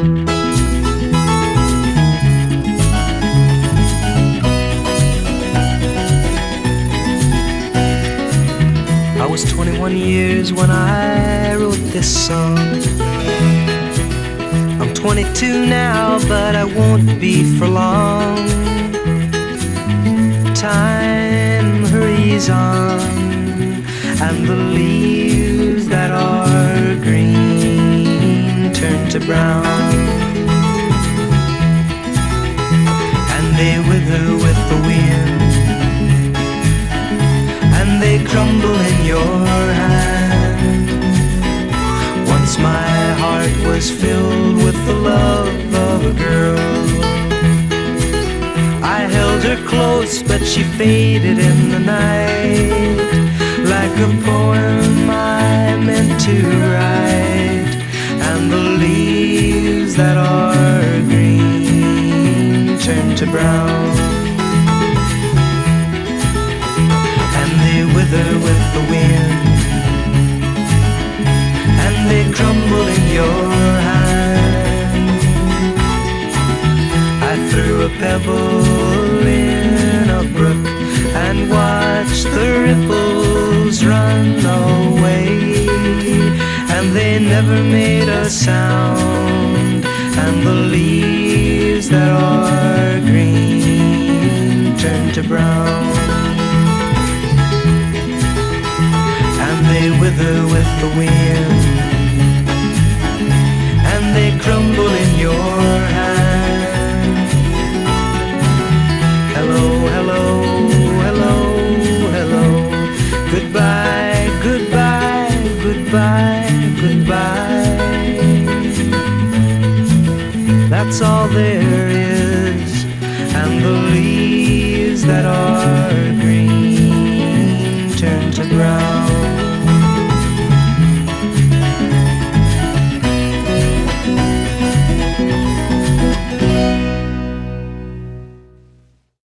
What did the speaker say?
I was 21 years when I wrote this song. I'm 22 now, but I won't be for long. Time hurries on, and the leaves that are green turn to brown. Was filled with the love of a girl. I held her close, but she faded in the night. Like a poem I meant to write, and the leaves that are green turn to brown. and they wither with the wind, and they crumble in your pebble in a brook and watched the ripples run away, and they never made a sound, and the leaves that are green turn to brown. and they wither with the wind, goodbye, goodbye. That's all there